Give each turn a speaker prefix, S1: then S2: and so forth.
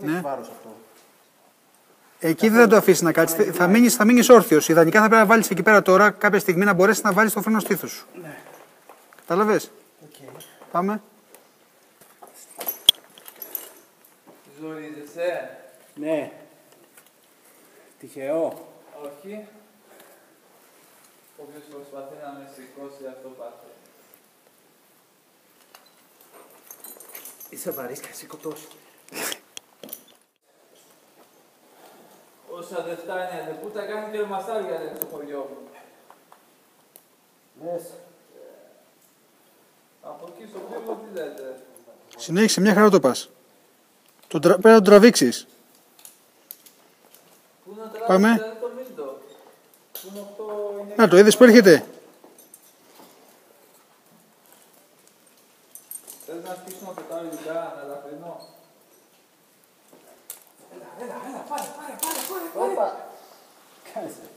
S1: Δεν έχει βάρος αυτό.
S2: Εκεί δεν θα το αφήσει να κάτσει. Θα μείνει θα μείνεις όρθιος. Ιδανικά θα πρέπει να βάλεις εκεί πέρα τώρα κάποια στιγμή να μπορέσεις να βάλεις το φρένο στήθου σου.
S1: Ναι.
S2: Κατάλαβες;
S1: Οκ.
S2: Πάμε.
S3: Ζορίζεσαι.
S1: Ναι. Τυχαίο.
S3: Όχι. Όποιος προσπαθεί να με σηκώσει αυτό πάθει.
S1: Είσαι βαρύς και σηκωτός.
S3: Όσα δεν φτάνει, πού τα κάνει και μασάρια λέει στο χωριό μου.
S1: Λες.
S3: Από εκεί στο πύργο τι λέτε.
S2: Συνέχισε, μια χαρά το πας. Το τρα... Πρέπει να το τραβήξεις.
S3: Πού να τραβήξει
S2: Πάμε.
S3: δηλαδή το μίλτο. Πού είναι 8 είναι...
S2: Να το είδες που έρχεται.
S3: Θες να στήσουμε και τα υλικά, να ελαφρυνώ. Έλα, έλα, έλα, πάρε, πάρε, πάρε, πάρε, πάρε.
S1: Όπα. Κάτσε.